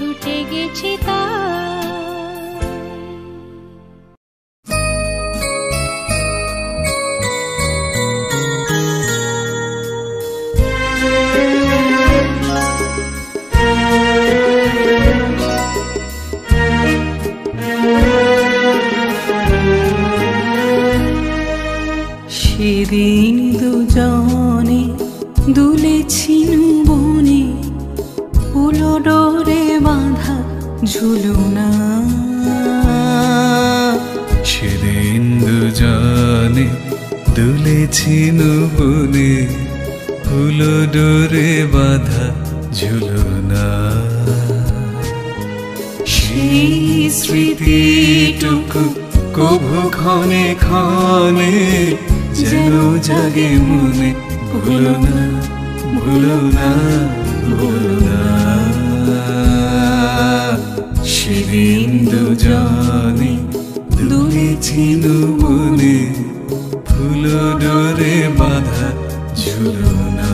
ছুটে গেছে তা সেদিন ছিল বনে, ফুল ডোরে বাঁধা ঝুলনা। সেই স্মৃতিটুকু কভু ক্ষণে ক্ষণে যেন জাগে মনে। ভুল না ভুল না ভুল না সেদিন দুজনে দূরে ছিল মনে। ঝুলু ডোরে বাধা ঝুলু না।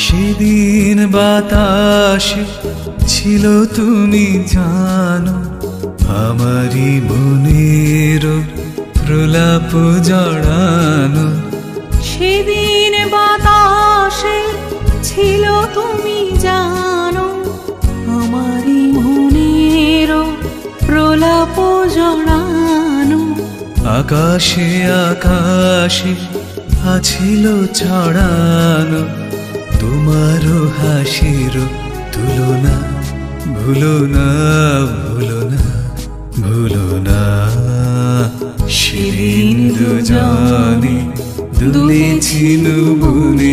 সেদিন বাতাস ছিল তুমি যা জীবনের প্রলাপ জড়ানো। সেদিন বাতাসে ছিল তুমি জানো আমারই মনের প্রলাপ জড়ানো। আকাশে আকাশে আছিল ছড়ানো। তোমারও হাসির তুলনা ভুলো না ভুল Do Lentino Bonito.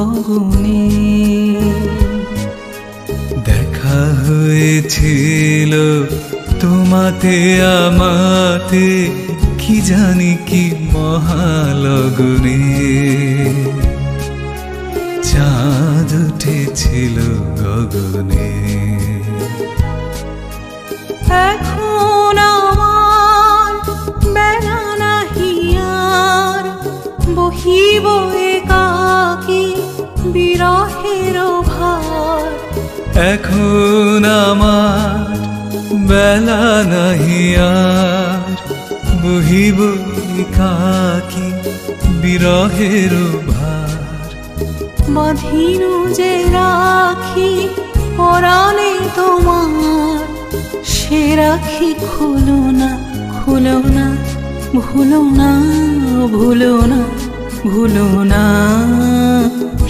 উঠেছিল দেখা হয়েছিল তোমাতে, আমাতে, কি জানি কি মহালগ্নে। চাঁদ উঠেছিল গগনে। এখন আমার বেলা নাহি এখন আমার বেলা নাহি আর বহিব কাকি বিরহের ভার। বাঁধিনু যে রাখি পরাণে তোমার সে রাখি খুলো না খুলো না ভুলো না ভুলো না ভুলো না।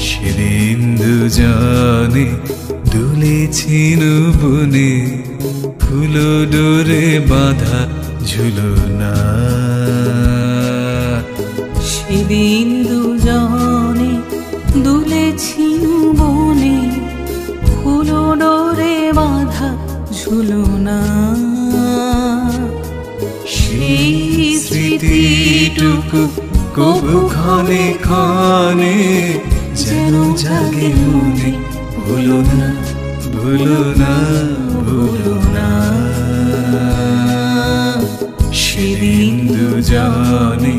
সেদিন দুজনে দুলেছিল বনে ফুলো ডোরে বাঁধা ঝুলো না। সেদিন দুজনে দুলেছিল বনে ফুলো ডোরে বাঁধা ঝুলো না। স্মৃতিটুকু কবু ক্ষণে ক্ষণে যেন জাগে মনে ভুলো না ভুলো না ভুলো না সেদিন দুলে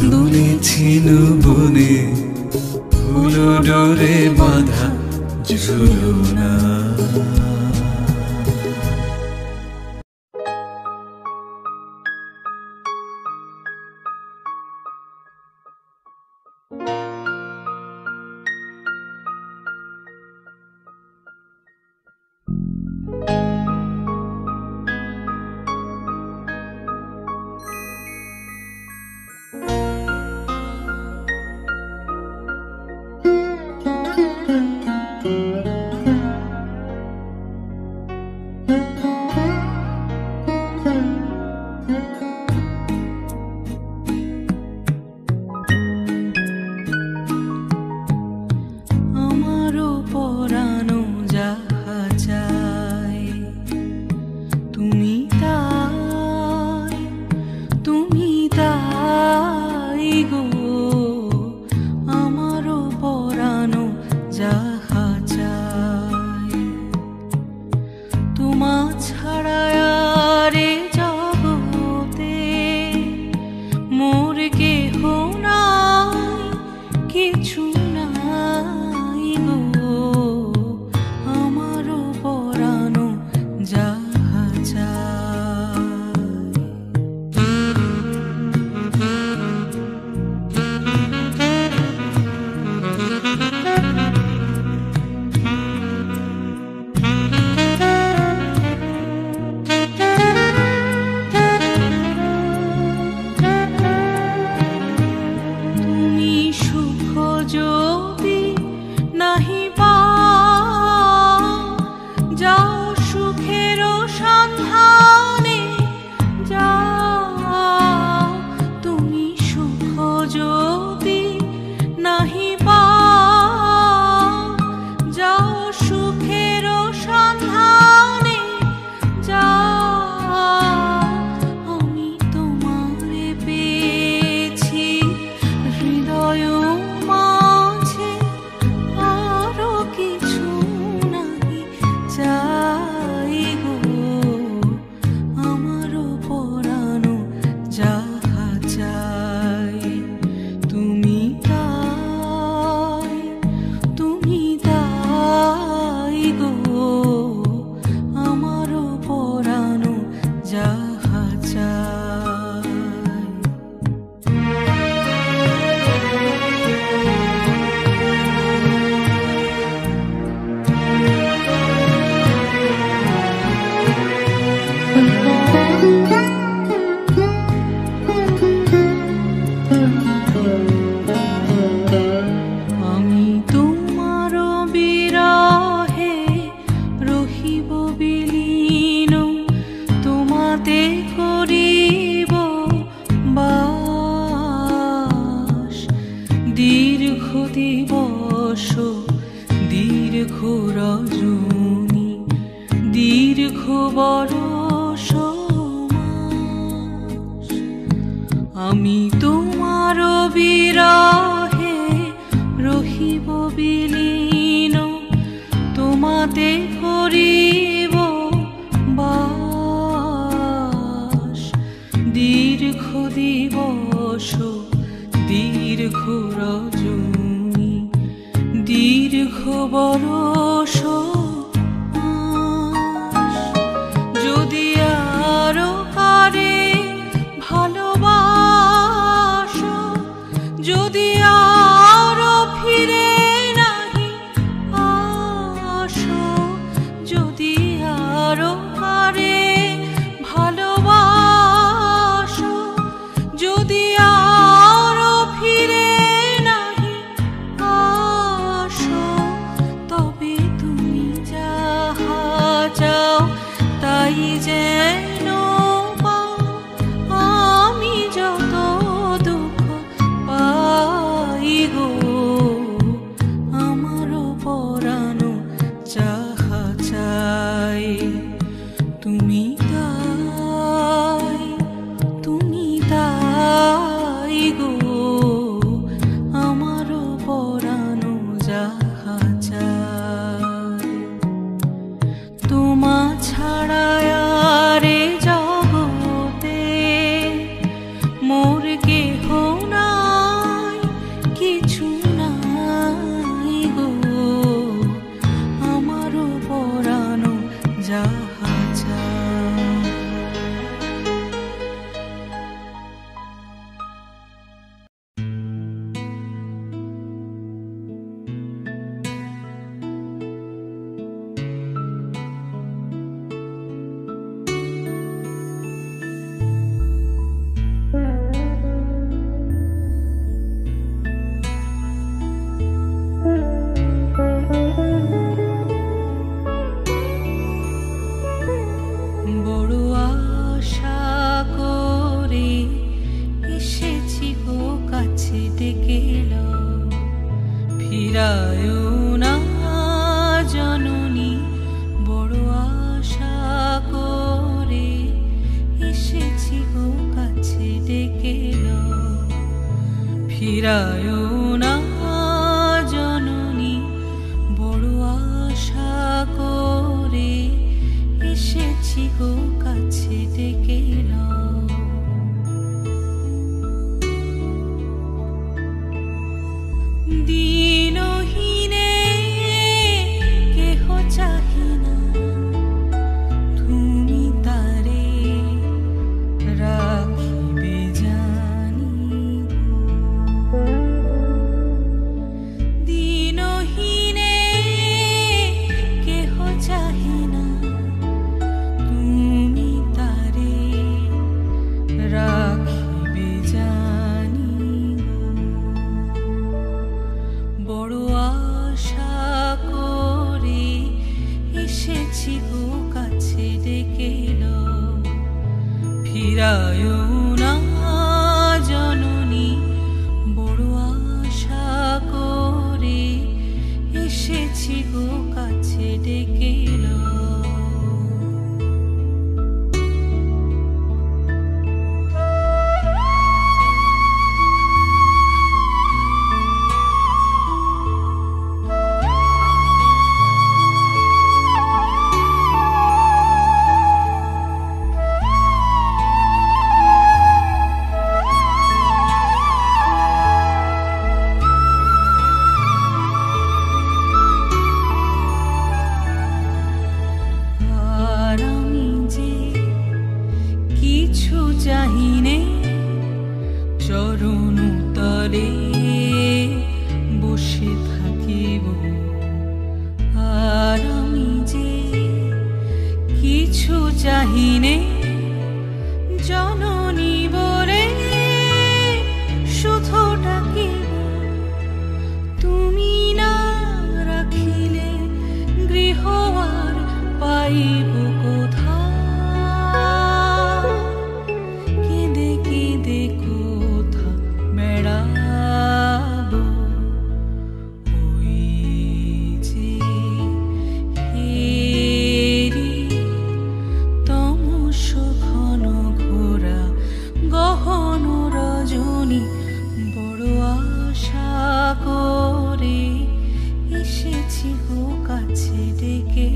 দুলেছিল বনে ফুলো ডোরে বাঁধা ঝুলো আমি তোমার বিরাহে রহিব বিলীন তোমাতে করিব বাস। দীর্ঘ দিবস দীর্ঘ রজনী দীর্ঘ বড় আশা করে এসেছি গো কাছে ডেকে কাছে ডেকে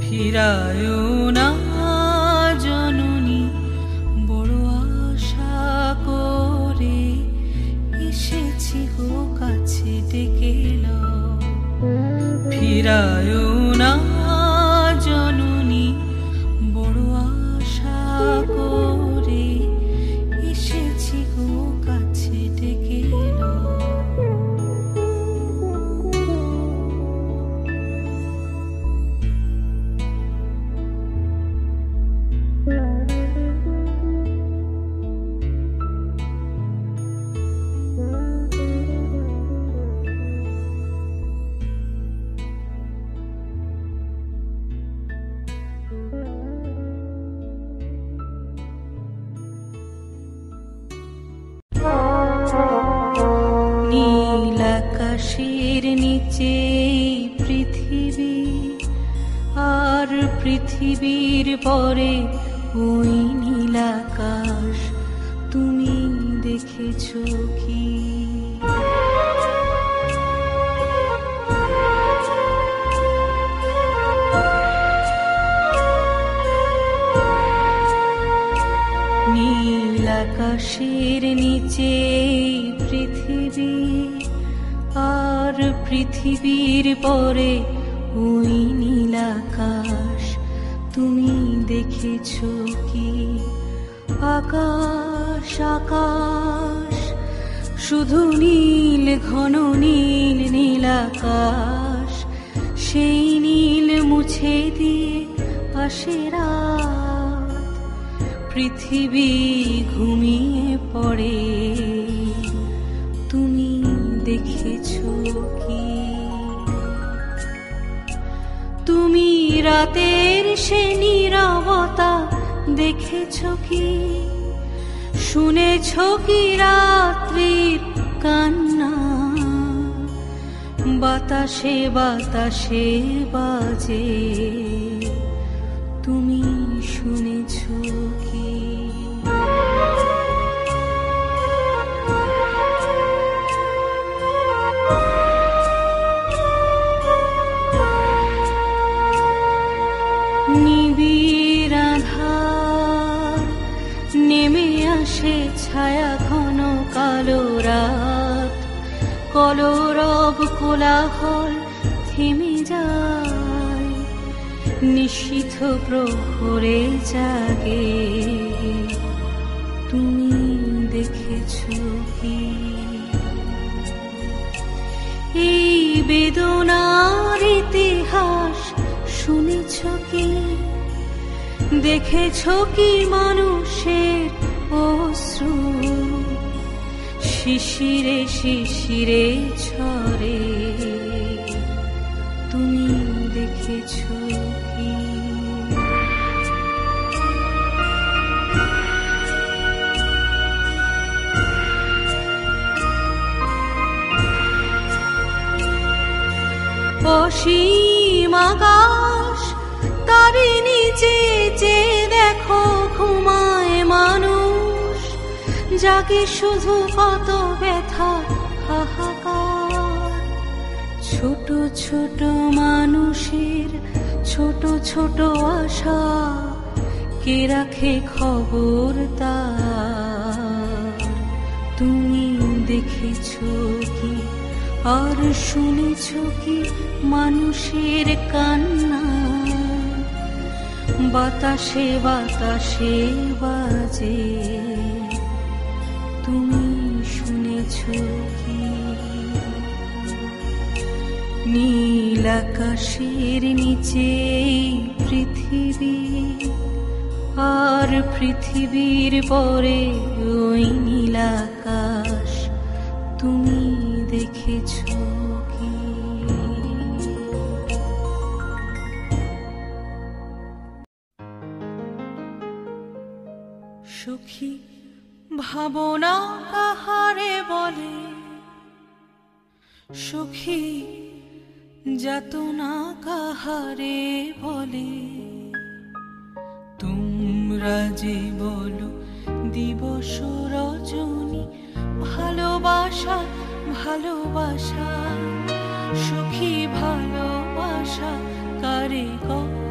ফিরায় না জননী পৃথিবীর পরে ওই নীল আকাশ, তুমি দেখেছ কি? আকাশ আকাশ, শুধু নীল, ঘন নীল নীলাকাশ সেই নীল মুছে দিয়ে রাত পৃথিবী ঘুমিয়ে পড়ে। রাতের সে নিরবতা দেখেছ কি? শুনেছ কি রাত্রির কান্না? বাতাসে বাতাসে বাজে। আসে ছায়া ঘন কালো রাত। কলরব কোলাহল থেমে যায়, নিশীথ প্রহরে জাগে। তুমি দেখেছ কি? এই বেদনার ইতিহাস শুনেছ কি? দেখেছ কি মানুষের অশ্রু শিশিরে শিশিরে ছড়ে তুমি দেখেছ কি? অসীম আকাশ তারি নিচে যে যাকে শুধু কত ব্যথা, হাহাকার। ছোট ছোট মানুষের ছোট ছোট আশা, কে রাখে খবর তা তুমি দেখেছ কি, আর শুনেছ কি মানুষের কান্না? বাতাসে বাতাসে বাজে কি? নীল আকাশের নিচে পৃথিবী, আর পৃথিবীর পরে ওই নীল আকাশ তুমি দেখেছ সুখী ভাবনা বলে, সুখী যাতনা কাহারে বলে। তোমরা যে বলো, দিবস রজনী, ভালোবাসা ভালোবাসা। সুখী, ভালোবাসা কারে কর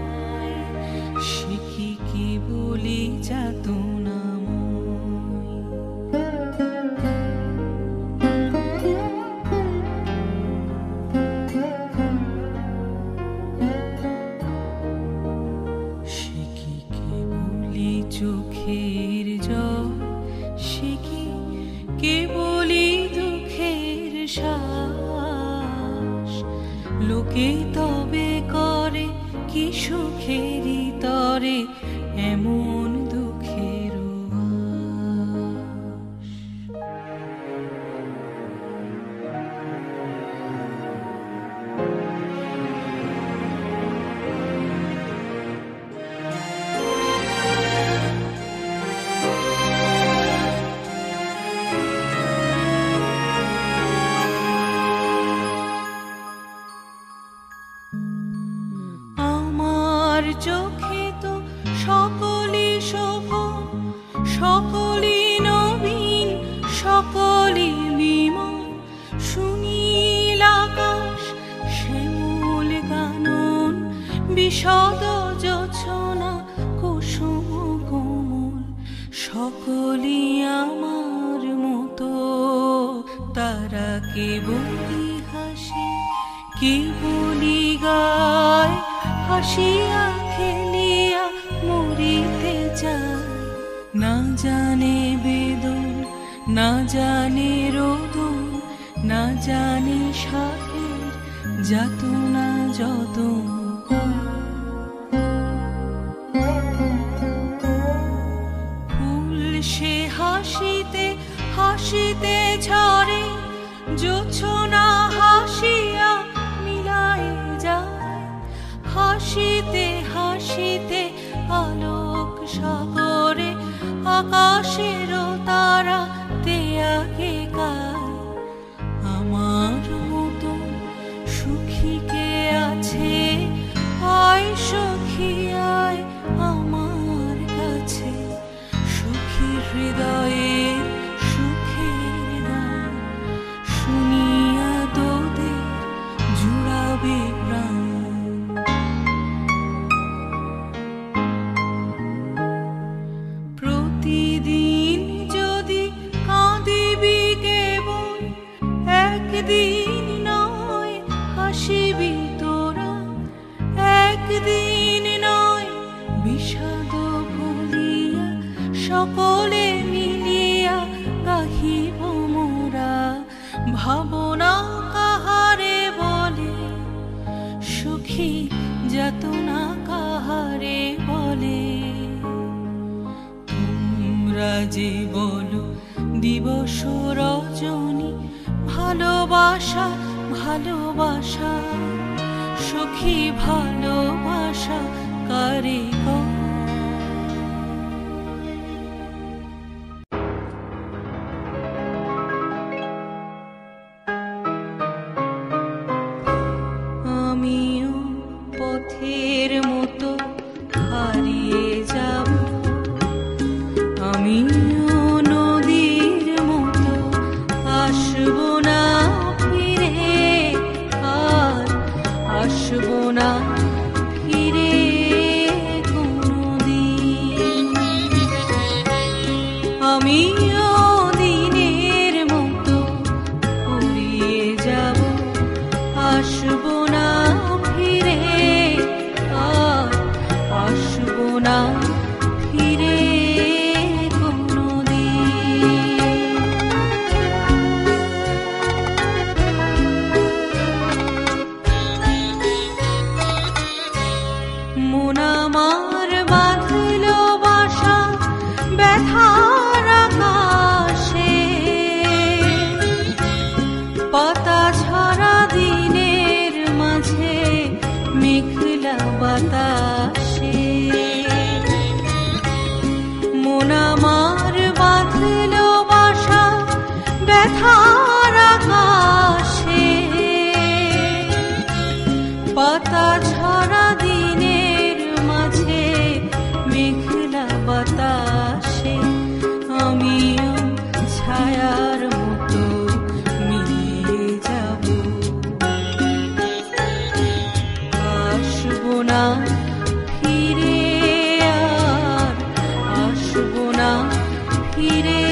সকলি আমার মতো। তারা কেবলি হাসে কেবলি গায়? হাসিয়া খেলিয়া মরিতে যায় না জানে বেদন, না জানে রোদন, না জানে সাপের জাতু me. ফিরে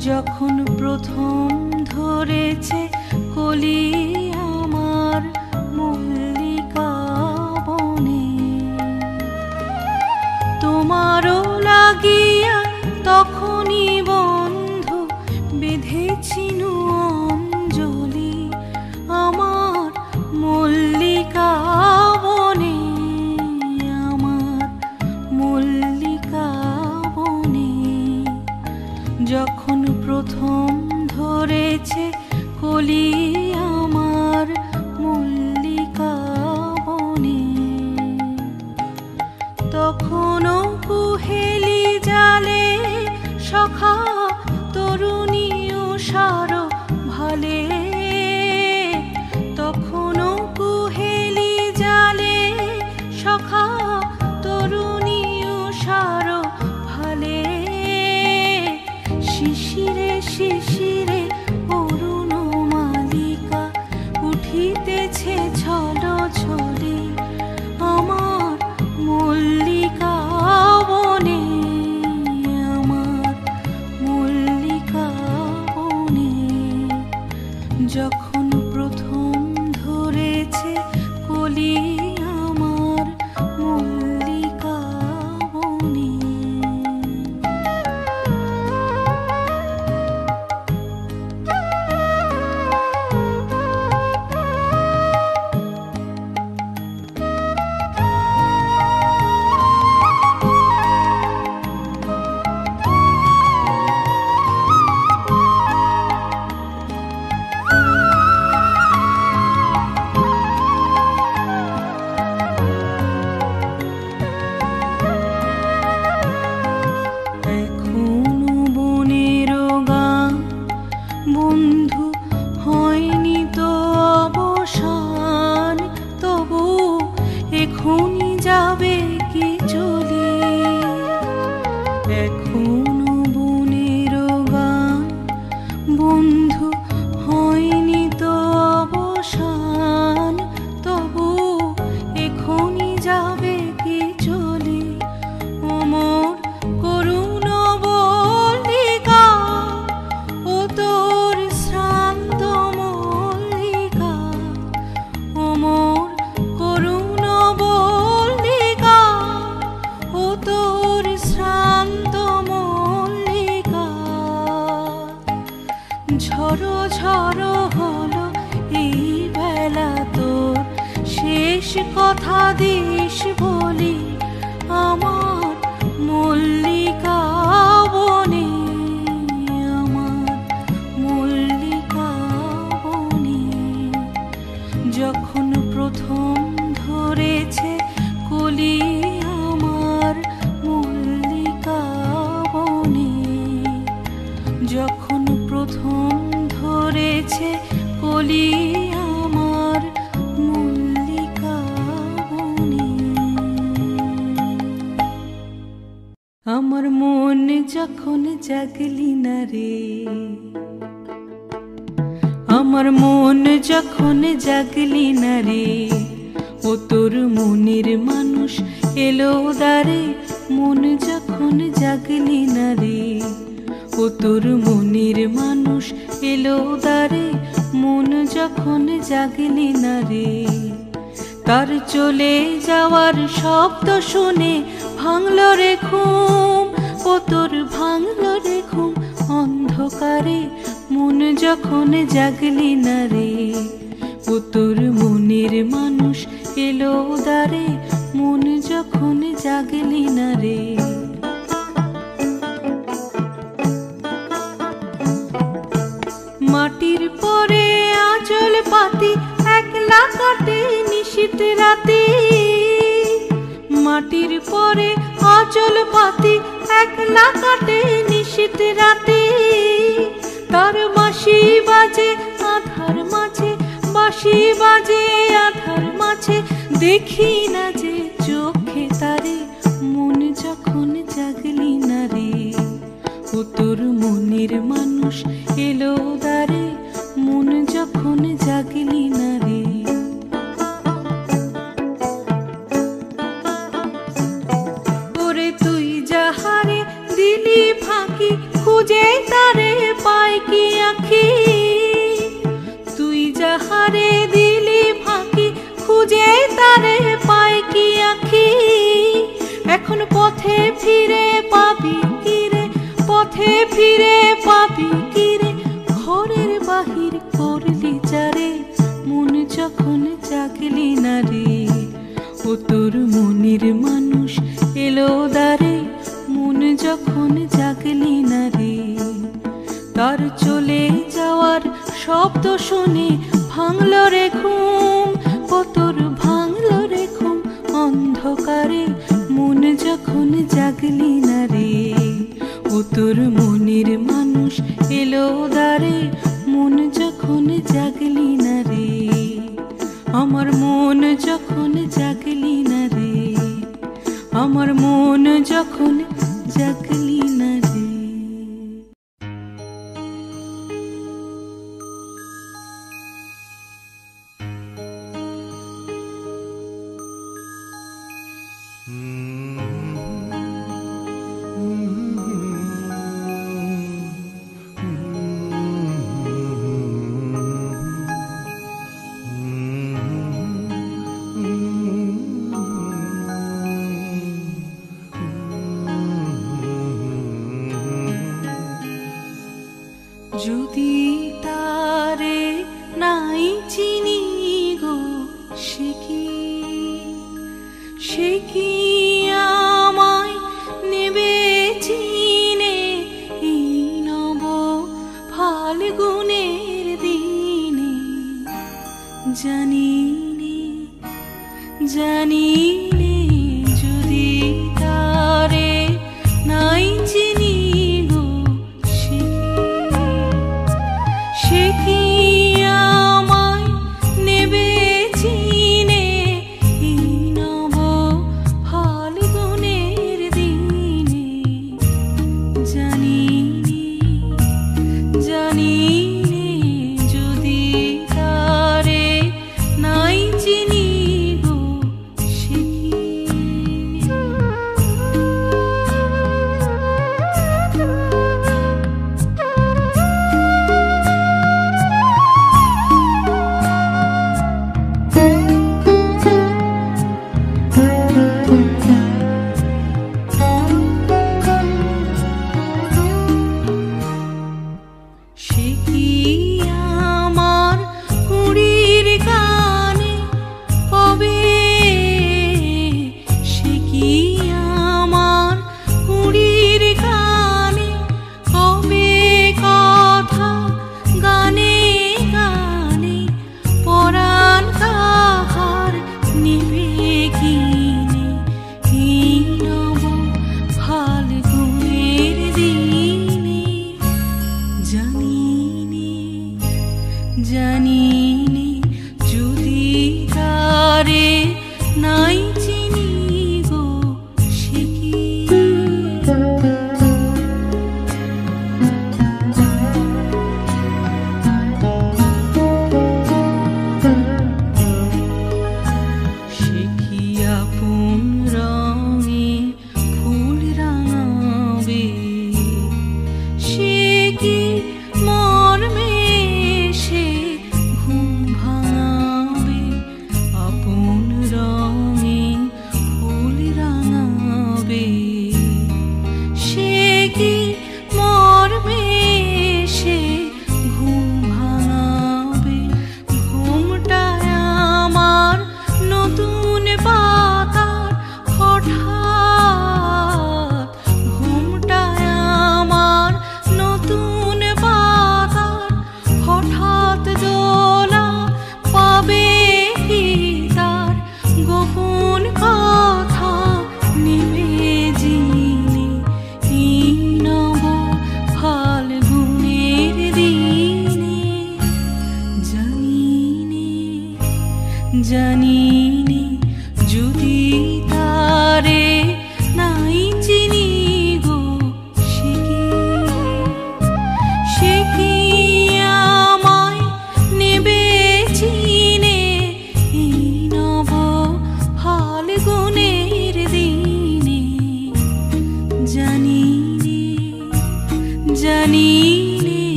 যখন প্রথম ধরেছে কলি এলো দারে মন যখন জাগলি না রে। তার চলে যাওয়ার শব্দ শুনে ভাঙলো রে ঘুম, ও তোর ভাঙলো রে ঘুম অন্ধকারে। মন যখন জাগলি না রে, ও তোর মনের মানুষ এলো দারে মন যখন জাগলি না রে। মাটির পরে আচল পাতি একলা কাটে নিশীত রাতে। তার মাসি বাজে, আধার মাঝে বাসি বাজে, আধার মাঝে, দেখি না যে চোখে এখন পথে ফিরে পাবি কিরে পথে ফিরে পাবি কিরে ঘরের বাহির করলি যারে মন যখন জাগলি না রে? ও তোর মনের মানুষ এলো দারে মন যখন জাগলি না রে? তার চলে যাওয়ার শব্দ শুনে ভাঙলো রে ঘুম।